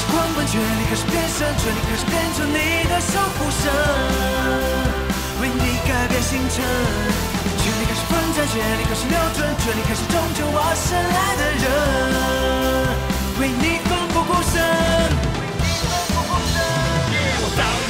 始狂奔，权力开始变身，权力开始变成你的守护神，为你改变星辰。权力开始奋战，权力开始瞄准，权力开始拯救我深爱的人，为你奋不顾身。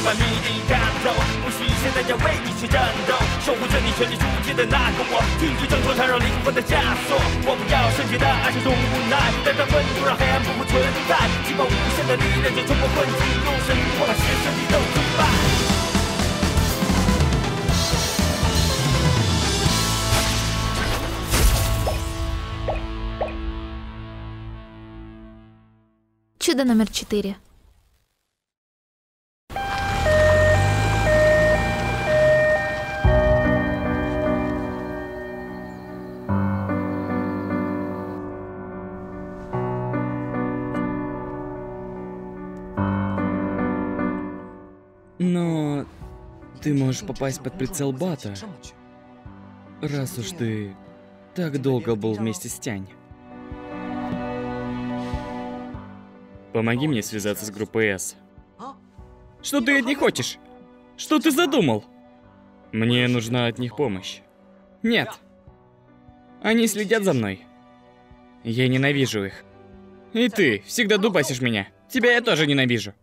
我早已把谜底看透，不需现在要为你去战斗，守护着你全力出击的那个我，听取挣脱缠绕灵魂的枷锁。我不要圣洁的爱，是种无奈，带着愤怒让黑暗不复存在，激发无限的力量，就冲破困境，用神力我把邪神力都击败。Чудо номер четыре. Ты можешь попасть под прицел Бата, раз уж ты так долго был вместе с Тянь. Помоги мне связаться с группой С. Что ты от них хочешь? Что ты задумал? Мне нужна от них помощь. Нет. Они следят за мной. Я ненавижу их. И ты всегда дубасишь меня. Тебя я тоже ненавижу.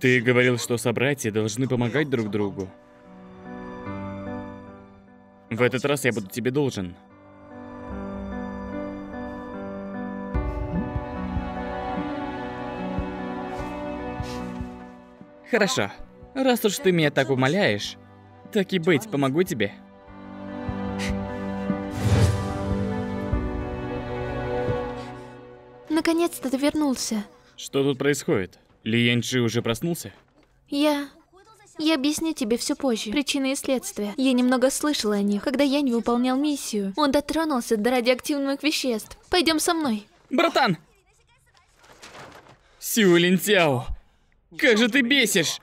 Ты говорил, что собратья должны помогать друг другу. В этот раз я буду тебе должен. Хорошо. Раз уж ты меня так умоляешь, так и быть, помогу тебе. Наконец-то ты вернулся. Что тут происходит? Ли Яньчжи уже проснулся? Я... Я объясню тебе все позже. Причины и следствия. Я немного слышала о них, когда Янь выполнял миссию. Он дотронулся до радиоактивных веществ. Пойдем со мной. Братан! Сюлин Тяо, как же ты бесишь!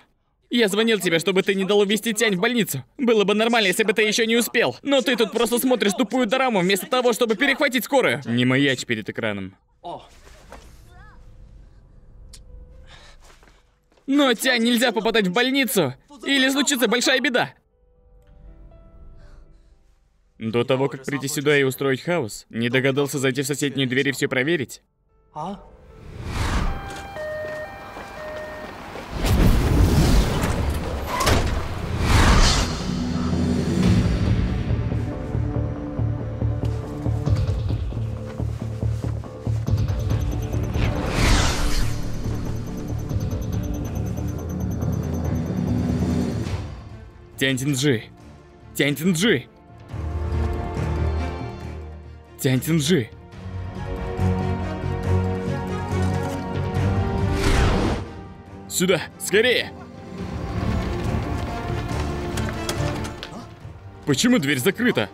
Я звонил тебе, чтобы ты не дал увезти Тянь в больницу. Было бы нормально, если бы ты еще не успел. Но ты тут просто смотришь тупую дораму вместо того, чтобы перехватить скорую. Не маячь перед экраном. Но Тянь нельзя попадать в больницу, или случится большая беда. До того, как прийти сюда и устроить хаос, не догадался зайти в соседнюю дверь и все проверить? Тянь-Тинджи! Тянь-Тинджи! Тянь-Тинджи! Сюда, скорее! Почему дверь закрыта?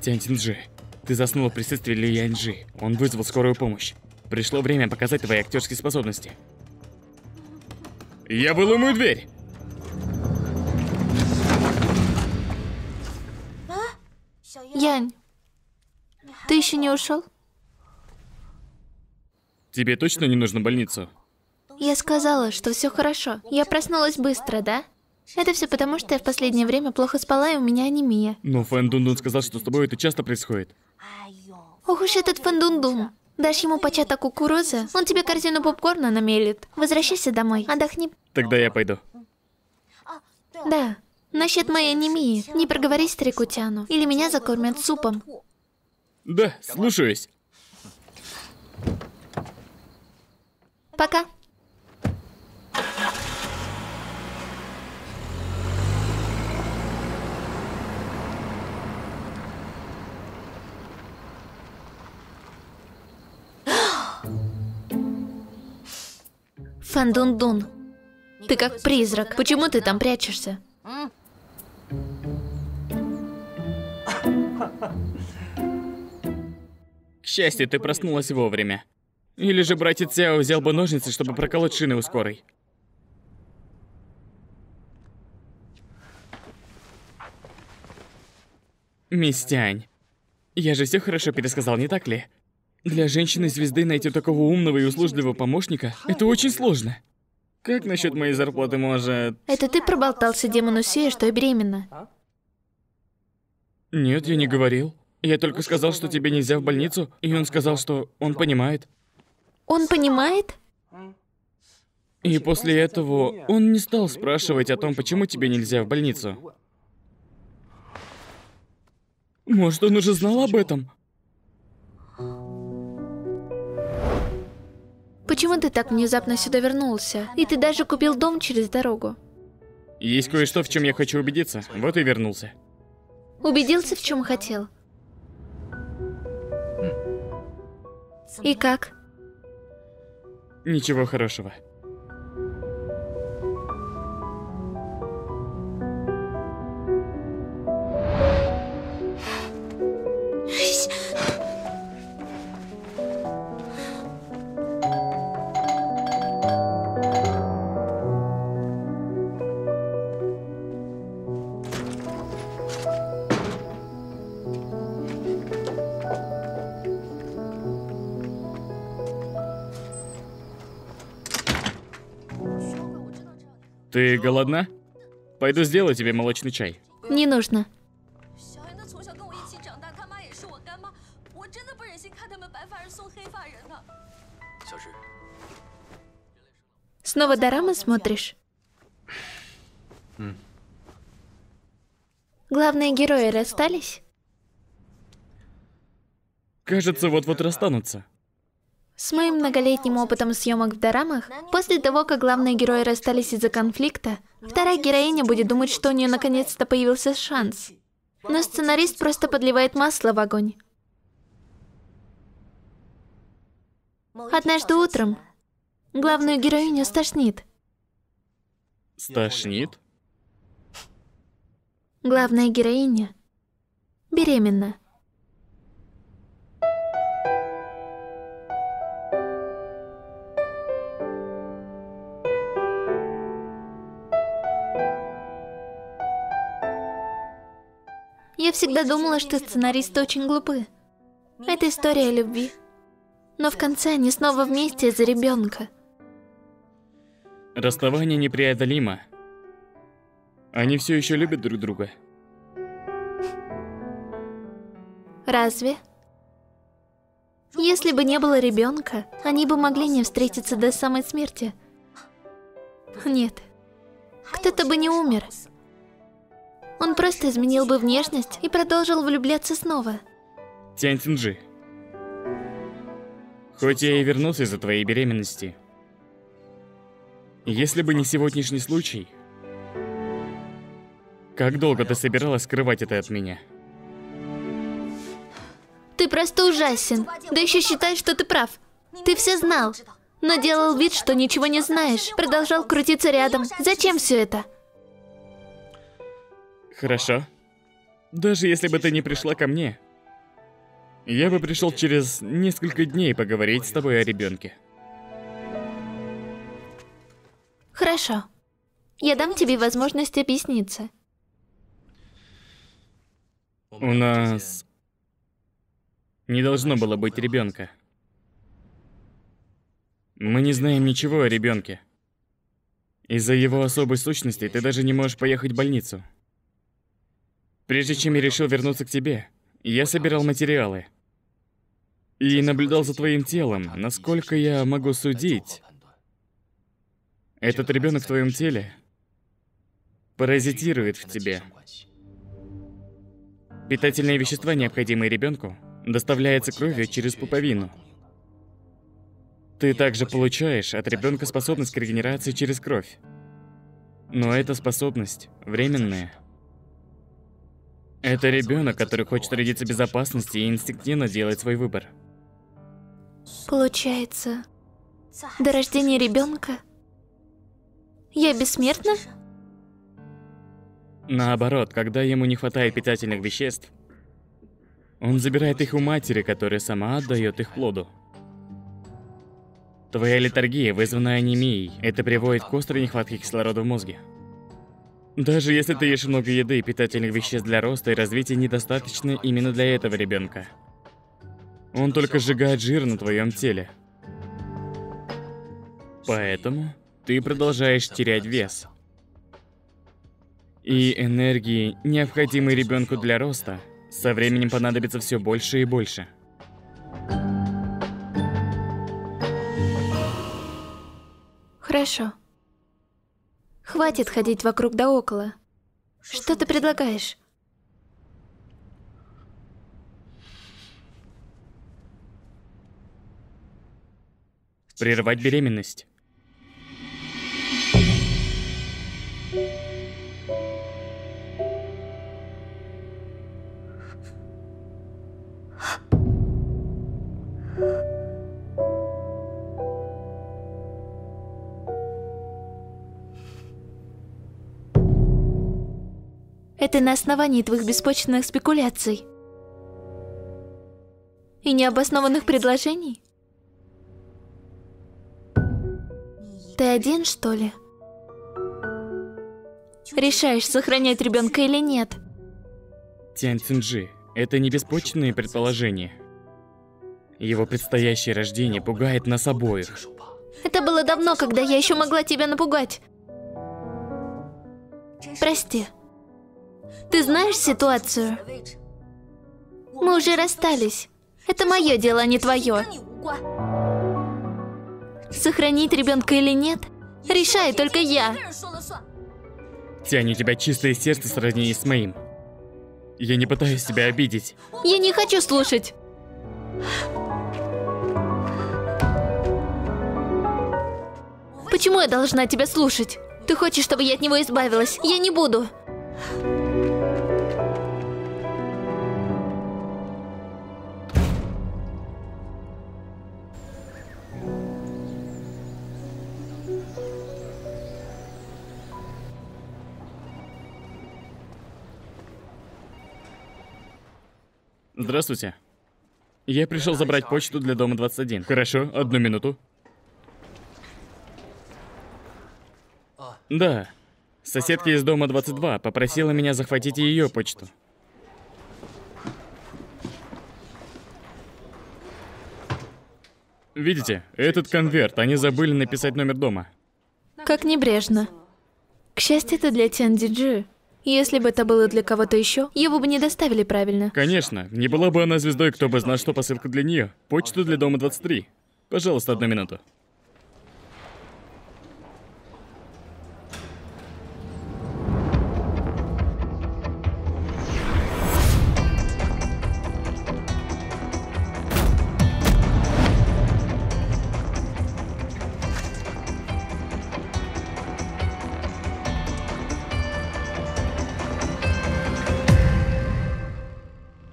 Тянь-Тинджи, ты заснула в присутствии Ли Яньджи. Он вызвал скорую помощь. Пришло время показать твои актерские способности. Я выломаю дверь! Янь, ты еще не ушел? Тебе точно не нужно больницу? Я сказала, что все хорошо. Я проснулась быстро, да? Это все потому, что я в последнее время плохо спала и у меня анемия. Но Фэн Дун Дун сказал, что с тобой это часто происходит. Ох уж этот фандундун. Дашь ему початок кукурузы, он тебе корзину попкорна намелит. Возвращайся домой, отдохни. Тогда я пойду. Да, насчет моей анемии, не проговорись старику Тяну, или меня закормят супом. Да, слушаюсь. Пока. Фандун-дун, ты как призрак. Почему ты там прячешься? К счастью, ты проснулась вовремя. Или же братец Сяо взял бы ножницы, чтобы проколоть шины у скорой. Мисс Тянь, я же все хорошо пересказал, не так ли? Для женщины-звезды найти такого умного и услужливого помощника – это очень сложно. Как насчет моей зарплаты, может... Это ты проболтался демону Сея, что я беременна? Нет, я не говорил. Я только сказал, что тебе нельзя в больницу, и он сказал, что он понимает. Он понимает? И после этого он не стал спрашивать о том, почему тебе нельзя в больницу. Может, он уже знал об этом? Почему ты так внезапно сюда вернулся? И ты даже купил дом через дорогу. Есть кое-что, в чем я хочу убедиться. Вот и вернулся. Убедился, в чем хотел. И как? Ничего хорошего. Ты голодна? Пойду сделаю тебе молочный чай. Не нужно. Снова дорамы смотришь? Главные герои расстались? Кажется, вот-вот расстанутся. С моим многолетним опытом съемок в дорамах, после того, как главные герои расстались из-за конфликта, вторая героиня будет думать, что у нее наконец-то появился шанс. Но сценарист просто подливает масло в огонь. Однажды утром главную героиню стошнит. Стошнит? Главная героиня беременна. Я всегда думала, что сценаристы очень глупы. Это история о любви. Но в конце они снова вместе из-за ребенка. Расставание непреодолимо. Они все еще любят друг друга. Разве? Если бы не было ребенка, они бы могли не встретиться до самой смерти. Нет. Кто-то бы не умер. Он просто изменил бы внешность и продолжил влюбляться снова. Тянь Цинджи. Хоть я и вернулся из-за твоей беременности. Если бы не сегодняшний случай, как долго ты собиралась скрывать это от меня? Ты просто ужасен. Да еще считаешь, что ты прав. Ты все знал, но делал вид, что ничего не знаешь. Продолжал крутиться рядом. Зачем все это? Хорошо. Даже если бы ты не пришла ко мне, я бы пришел через несколько дней поговорить с тобой о ребенке. Хорошо. Я дам тебе возможность объясниться. У нас не должно было быть ребенка. Мы не знаем ничего о ребенке. Из-за его особой сущности ты даже не можешь поехать в больницу. Прежде чем я решил вернуться к тебе, я собирал материалы. И наблюдал за твоим телом, насколько я могу судить. Этот ребенок в твоем теле паразитирует в тебе. Питательные вещества, необходимые ребенку, доставляются кровью через пуповину. Ты также получаешь от ребенка способность к регенерации через кровь. Но эта способность временная. Это ребенок, который хочет родиться в безопасности и инстинктивно делает свой выбор. Получается, до рождения ребенка я бессмертна? Наоборот, когда ему не хватает питательных веществ, он забирает их у матери, которая сама отдает их плоду. Твоя летаргия вызвана анемией. Это приводит к острой нехватке кислорода в мозге. Даже если ты ешь много еды и питательных веществ для роста и развития недостаточно именно для этого ребенка. Он только сжигает жир на твоем теле. Поэтому ты продолжаешь терять вес. И энергии, необходимой ребенку для роста, со временем понадобится все больше и больше. Хорошо. Хватит ходить вокруг да около. Что ты предлагаешь? Прервать беременность. Это на основании твоих беспочвенных спекуляций. И необоснованных предложений? Ты один, что ли? Решаешь, сохранять ребенка или нет? Тянь Цинджи, это не беспочвенные предположения. Его предстоящее рождение пугает нас обоих. Это было давно, когда я еще могла тебя напугать. Прости. Ты знаешь ситуацию? Мы уже расстались. Это мое дело, а не твое. Сохранить ребенка или нет, решаю только я. Тянь, у тебя чистое сердце в сравнении с моим. Я не пытаюсь тебя обидеть. Я не хочу слушать. Почему я должна тебя слушать? Ты хочешь, чтобы я от него избавилась? Я не буду. Здравствуйте. Я пришел забрать почту для дома 21. Хорошо, одну минуту. Да. Соседка из дома 22 попросила меня захватить ее почту. Видите, этот конверт, они забыли написать номер дома. Как небрежно. К счастью, это для Тяндиджи. Если бы это было для кого-то еще, его бы не доставили правильно. Конечно, не была бы она звездой, кто бы знал, что посылка для нее. Почту для дома 23. Пожалуйста, одну минуту.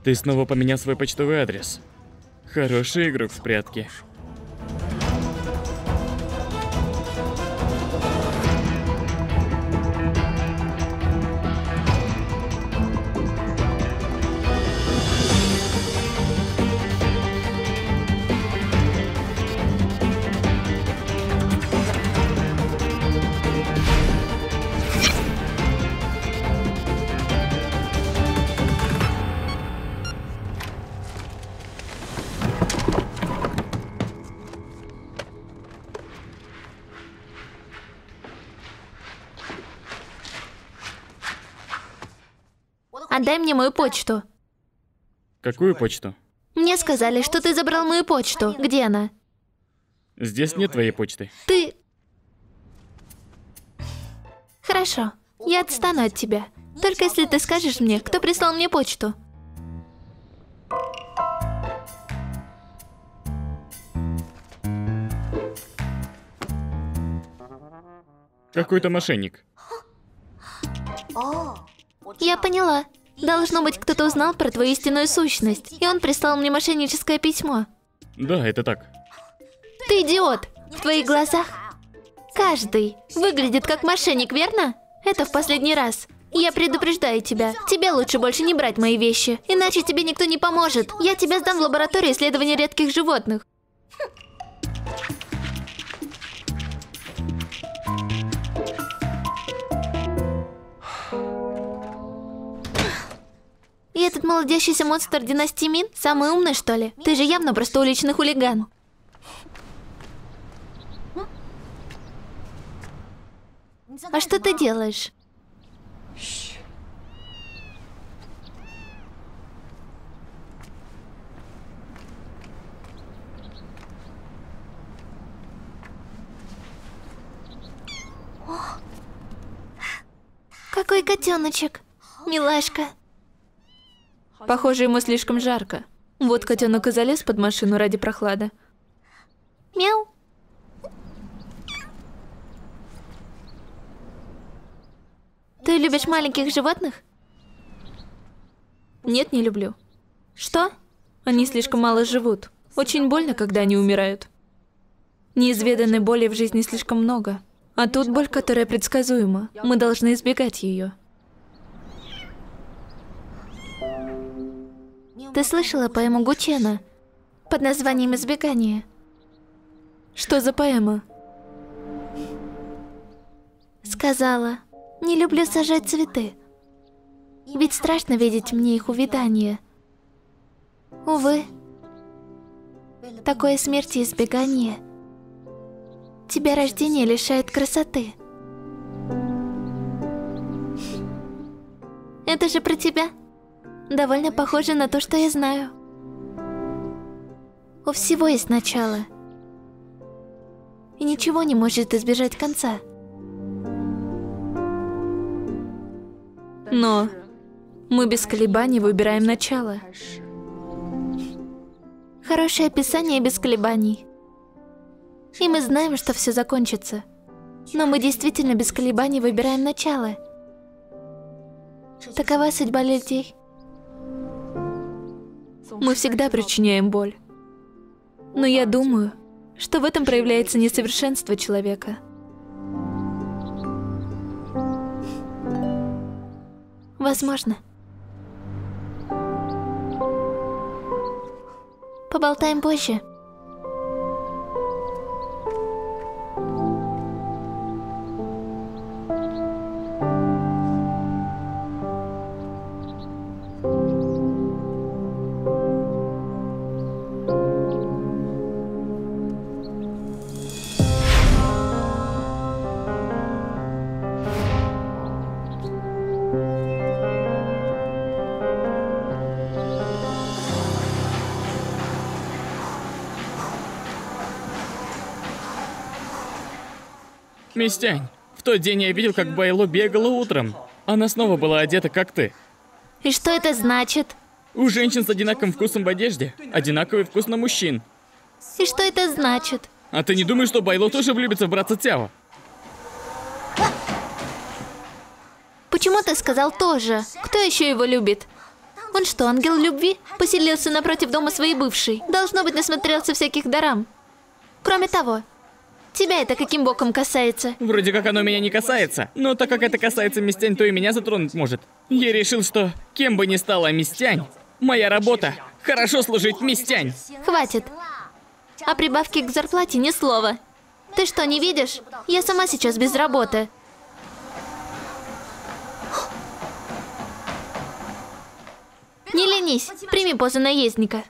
Ты снова поменял свой почтовый адрес. Хороший игрок в прятки. Отдай мне мою почту. Какую почту? Мне сказали, что ты забрал мою почту. Где она? Здесь нет твоей почты. Ты... Хорошо. Я отстану от тебя. Только если ты скажешь мне, кто прислал мне почту. Какой-то мошенник. Я поняла. Должно быть, кто-то узнал про твою истинную сущность, и он прислал мне мошенническое письмо. Да, это так. Ты идиот! В твоих глазах каждый выглядит как мошенник, верно? Это в последний раз. Я предупреждаю тебя. Тебе лучше больше не брать мои вещи, иначе тебе никто не поможет. Я тебя сдам в лабораторию исследования редких животных. Этот молодящийся монстр династии Мин? Самый умный, что ли? Ты же явно просто уличный хулиган. А что ты делаешь? Какой котеночек. Милашка. Похоже, ему слишком жарко. Вот котенок и залез под машину ради прохлады. Мяу. Ты любишь маленьких животных? Нет, не люблю. Что? Они слишком мало живут. Очень больно, когда они умирают. Неизведанной боли в жизни слишком много. А тут боль, которая предсказуема. Мы должны избегать ее. Ты слышала поэму Гучена под названием «Избегание»? Что за поэма? Сказала, не люблю сажать цветы. Ведь страшно видеть мне их увядание. Увы, такое смерти избегание. Тебя рождение лишает красоты. Это же про тебя. Довольно похоже на то, что я знаю. У всего есть начало. И ничего не может избежать конца. Но мы без колебаний выбираем начало. Хорошее описание без колебаний. И мы знаем, что все закончится. Но мы действительно без колебаний выбираем начало. Такова судьба людей. Мы всегда причиняем боль. Но я думаю, что в этом проявляется несовершенство человека. Возможно. Поболтаем позже. Мистянь, в тот день я видел, как Байло бегала утром. Она снова была одета, как ты. И что это значит? У женщин с одинаковым вкусом в одежде одинаковый вкус на мужчин. И что это значит? А ты не думаешь, что Байло тоже влюбится в братца Цяо? Почему ты сказал тоже? Кто еще его любит? Он что, ангел любви? Поселился напротив дома своей бывшей. Должно быть, насмотрелся всяких дарам. Кроме того, тебя это каким боком касается? Вроде как оно меня не касается, но так как это касается Мистянь, то и меня затронуть может. Я решил, что кем бы ни стала Мистянь, моя работа — хорошо служить Мистянь. Хватит. О прибавке к зарплате ни слова. Ты что, не видишь? Я сама сейчас без работы. Не ленись, прими позу наездника.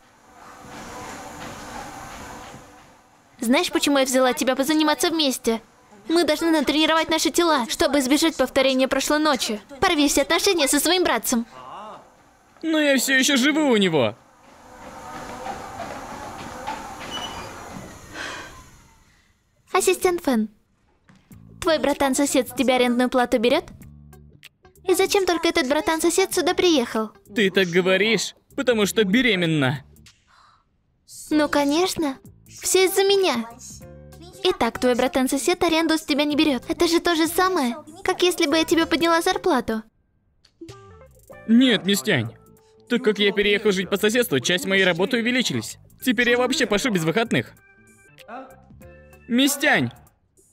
Знаешь, почему я взяла тебя позаниматься вместе? Мы должны натренировать наши тела, чтобы избежать повторения прошлой ночи. Порви все отношения со своим братцем. Но я все еще живу у него. Ассистент Фэн, твой братан-сосед с тебя арендную плату берет? И зачем только этот братан-сосед сюда приехал? Ты так говоришь, потому что беременна. Ну, конечно. Все из-за меня. Итак, твой братан-сосед аренду с тебя не берет. Это же то же самое, как если бы я тебе подняла зарплату. Нет, Мистянь. Так как я переехал жить по соседству, часть моей работы увеличились. Теперь я вообще пошу без выходных. Мистянь!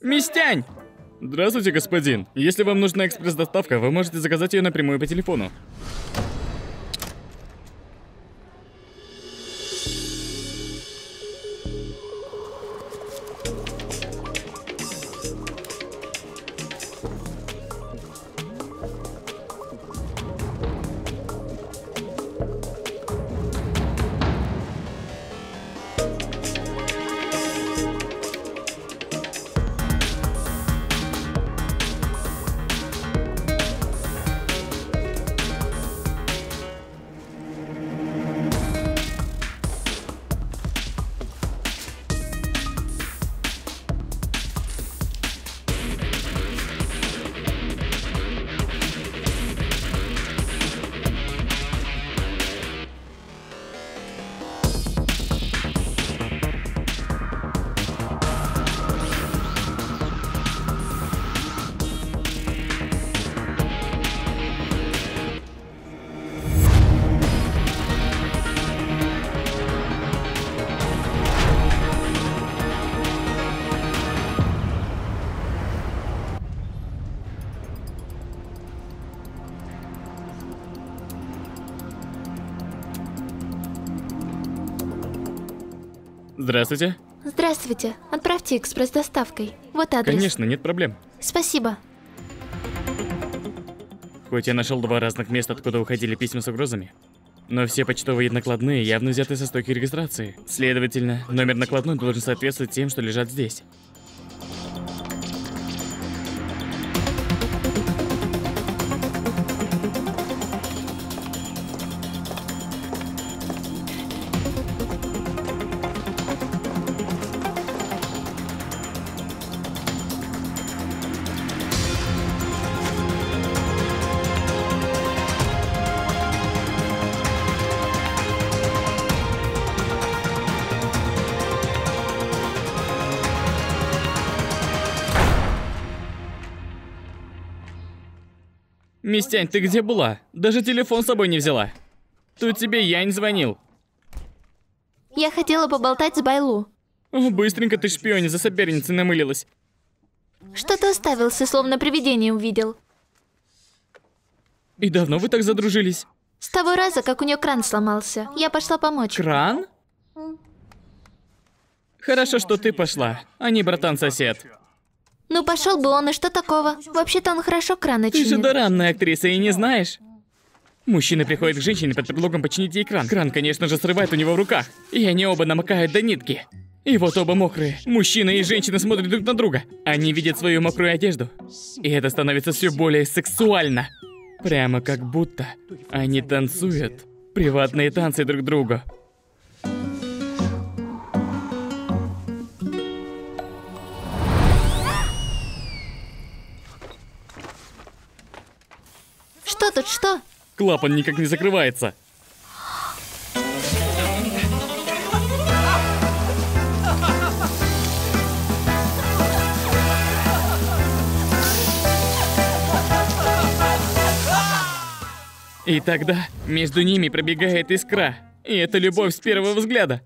Мистянь! Здравствуйте, господин. Если вам нужна экспресс-доставка, вы можете заказать ее напрямую по телефону. Здравствуйте. Здравствуйте. Отправьте экспресс-доставкой. Вот адрес. Конечно, нет проблем. Спасибо. Хоть я нашел два разных места, откуда уходили письма с угрозами, но все почтовые накладные явно взяты со стойки регистрации. Следовательно, номер накладной должен соответствовать тем, что лежат здесь. Мистянь, ты где была? Даже телефон с собой не взяла. Тут тебе Янь звонил. Я хотела поболтать с Байлу. О, быстренько ты шпионе за соперницей намылилась. Что ты уставился, словно привидение увидел? И давно вы так задружились? С того раза, как у нее кран сломался, я пошла помочь. Кран? Хорошо, что ты пошла, а не братан-сосед. Ну пошел бы он, и что такого? Вообще-то он хорошо краны Ты же чинит. доранная актриса и не знаешь. Мужчина приходит к женщине под предлогом починить ей кран. Кран, конечно же, срывает у него в руках. И они оба намокают до нитки. И вот оба мокрые. Мужчина и женщина смотрят друг на друга. Они видят свою мокрую одежду. И это становится все более сексуально. Прямо как будто они танцуют приватные танцы друг другу. Тут, что? Клапан никак не закрывается. И тогда между ними пробегает искра. И это любовь с первого взгляда.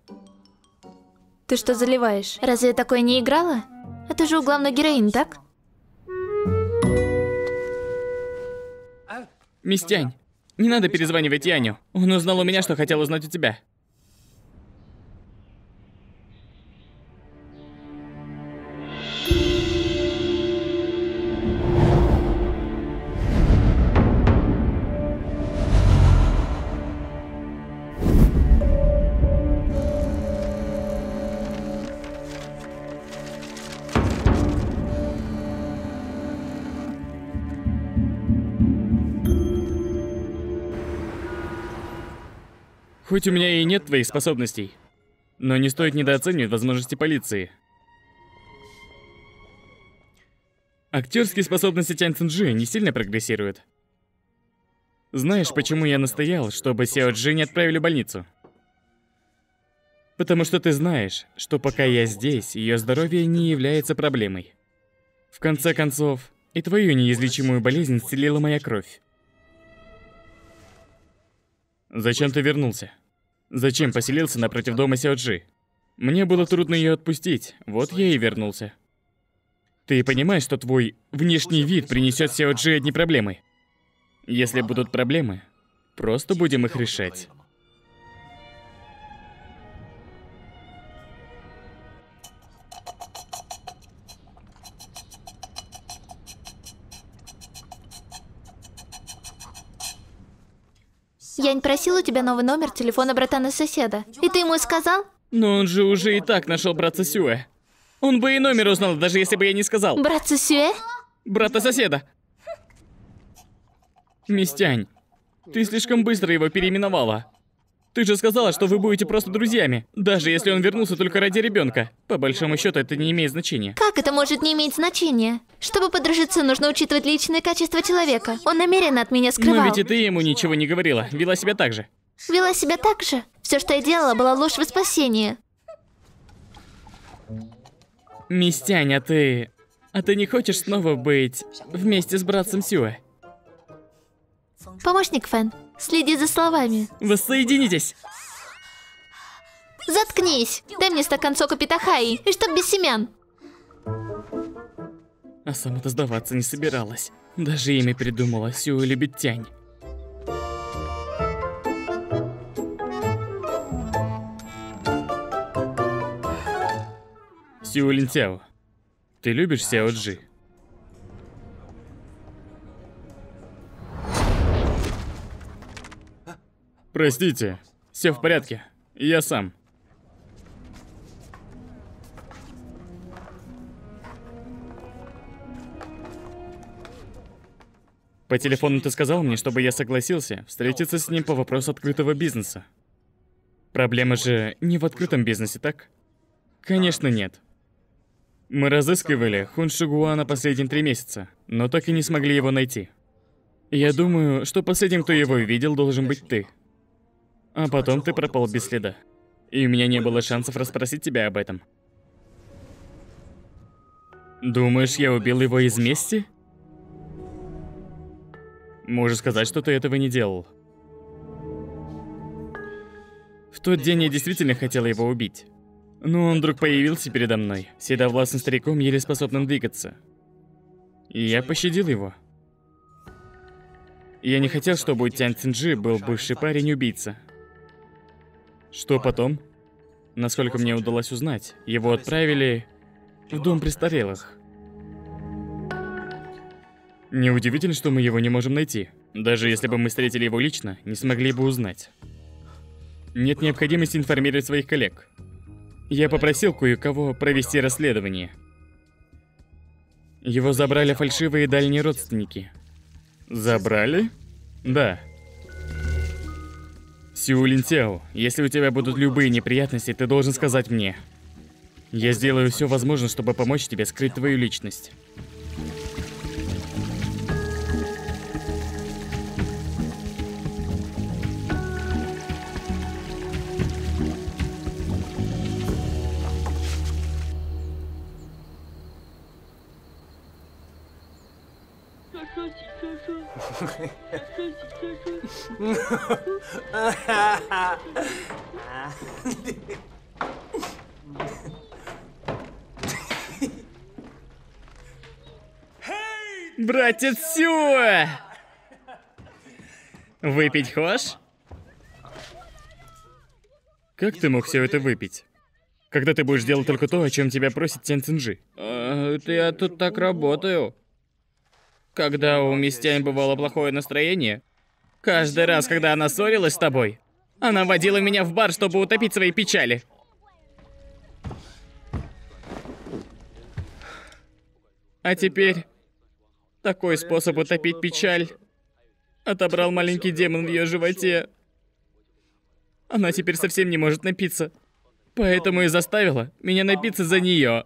Ты что заливаешь? Разве я такое не играла? Это же у главной героини, так? Мистянь, не надо перезванивать Яню. Он узнал у меня, что хотел узнать у тебя. Хоть у меня и нет твоих способностей, но не стоит недооценивать возможности полиции. Актерские способности Тянь Цинджи не сильно прогрессируют. Знаешь, почему я настоял, чтобы Сяо Джи не отправили в больницу? Потому что ты знаешь, что пока я здесь, ее здоровье не является проблемой. В конце концов, и твою неизлечимую болезнь исцелила моя кровь. Зачем ты вернулся? Зачем поселился напротив дома Сяоджи? Мне было трудно ее отпустить, вот я и вернулся. Ты понимаешь, что твой внешний вид принесет Сяоджи одни проблемы? Если будут проблемы, просто будем их решать. Я не просил у тебя новый номер телефона братана-соседа. И ты ему сказал? Но он же уже и так нашел брата Сюэ. Он бы и номер узнал, даже если бы я не сказал. Братца Сюэ? Брата-соседа. Мистянь, ты слишком быстро его переименовала. Ты же сказала, что вы будете просто друзьями, даже если он вернулся только ради ребенка. По большому счету, это не имеет значения. Как это может не иметь значения? Чтобы подружиться, нужно учитывать личные качества человека. Он намеренно от меня скрывал. Но ведь и ты ему ничего не говорила, вела себя так же. Вела себя так же. Все, что я делала, была ложь во спасение. Мистянь, а ты... А ты не хочешь снова быть вместе с братцем Сюэ? Помощник Фэн, следи за словами. Воссоединитесь! Заткнись! Дай мне стакан сока питахаи, и чтоб без семян. А сама-то сдаваться не собиралась. Даже имя придумала, Сюэ любит тянь. Сиулин Сяо, ты любишь Сяо Джи? Простите, все в порядке. Я сам. По телефону ты сказал мне, чтобы я согласился встретиться с ним по вопросу открытого бизнеса. Проблема же не в открытом бизнесе, так? Конечно, нет. Мы разыскивали Хун Шигуана последние три месяца, но так и не смогли его найти. Я думаю, что последним, кто его видел, должен быть ты. А потом ты пропал без следа. И у меня не было шансов расспросить тебя об этом. Думаешь, я убил его из мести? Можешь сказать, что ты этого не делал. В тот день я действительно хотел его убить. Но он вдруг появился передо мной, седовласым стариком, еле способным двигаться. И я пощадил его. Я не хотел, чтобы у Тян Цинджи был бывший парень-убийца. Что потом? Насколько мне удалось узнать, его отправили в дом престарелых. Неудивительно, что мы его не можем найти. Даже если бы мы встретили его лично, не смогли бы узнать. Нет необходимости информировать своих коллег. Я попросил кое-кого провести расследование. Его забрали фальшивые дальние родственники. Забрали? Да. Сюлин Сяо, если у тебя будут любые неприятности, ты должен сказать мне. Я сделаю все возможное, чтобы помочь тебе скрыть твою личность. Братец Сюэ! Выпить хочешь? Как ты мог все это выпить? Когда ты будешь делать только то, о чем тебя просит Тен Цинжи? А, это я тут так работаю. Когда у Мистянь бывало плохое настроение, каждый раз, когда она ссорилась с тобой, она водила меня в бар, чтобы утопить свои печали. А теперь такой способ утопить печаль отобрал маленький демон в ее животе. Она теперь совсем не может напиться. Поэтому и заставила меня напиться за нее.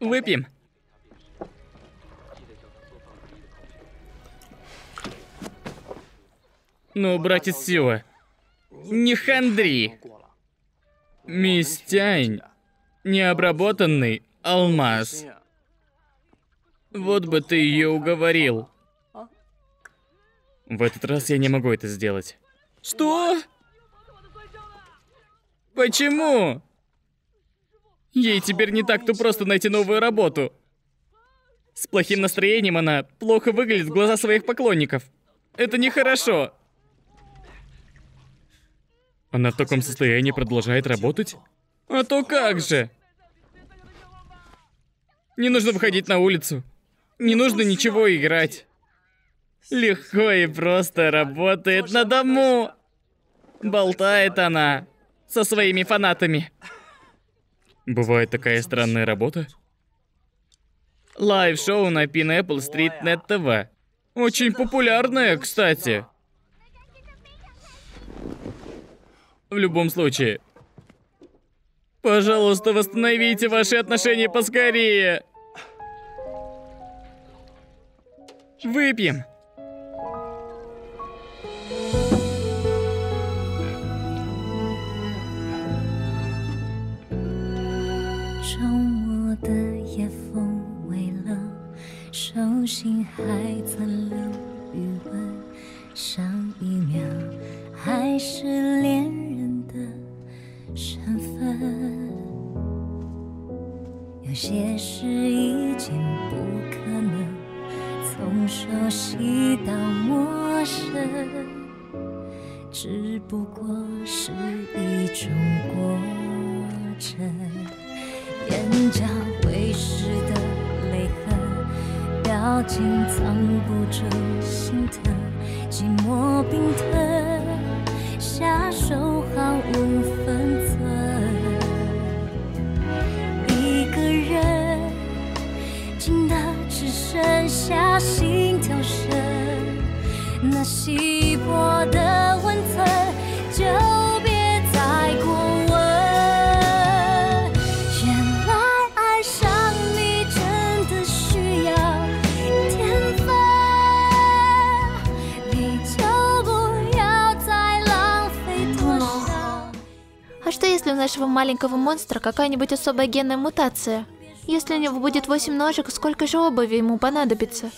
Выпьем. Ну, братец Сила, не хандри. Мистянь, необработанный алмаз. Вот бы ты ее уговорил. В этот раз я не могу это сделать. Что? Почему? Ей теперь не так-то просто найти новую работу. С плохим настроением она плохо выглядит в глаза своих поклонников. Это нехорошо. Она в таком состоянии продолжает работать? А то как же? Не нужно выходить на улицу. Не нужно ничего играть. Легко и просто работает на дому. Болтает она со своими фанатами. Бывает такая странная работа? Лайв-шоу на Pineapple Street Net TV. Очень популярное, кстати. В любом случае, пожалуйста, восстановите ваши отношения поскорее. Выпьем. 心还残留余温上一秒还是恋人的身份。有些事已经不可能从熟悉到陌生只不过是一种过程眼角为湿的抱紧藏不住心疼寂寞冰疼下手毫无分寸一个人静的只剩下心跳声那稀薄的 нашего маленького монстра какая-нибудь особая генная мутация. Если у него будет 8 ножек, сколько же обуви ему понадобится?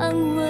安稳。